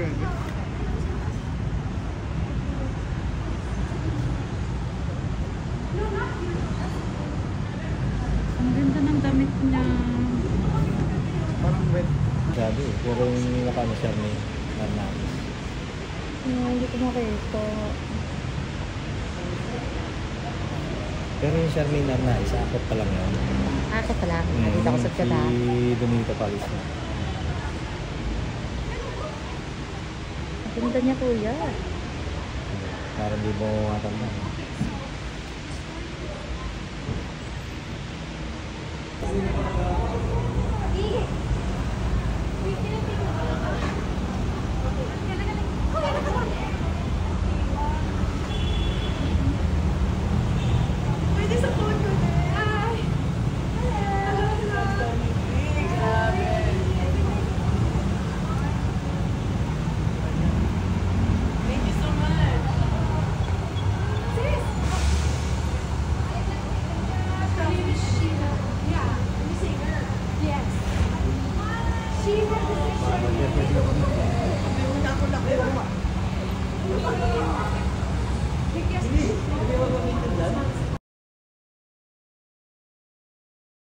Ang ganda ng damit niya. Parang wet. Sabi, pero yung nakano siya ni Hernandez. Hmm, hindi ko makita. Pero yung Charmaine Hernandez, akot pa lang yun. Ako pala. Nakita ko sa tiyata. Si Donita Palis na. Ganda niya kuya. Parang di mo matanda. Thank you.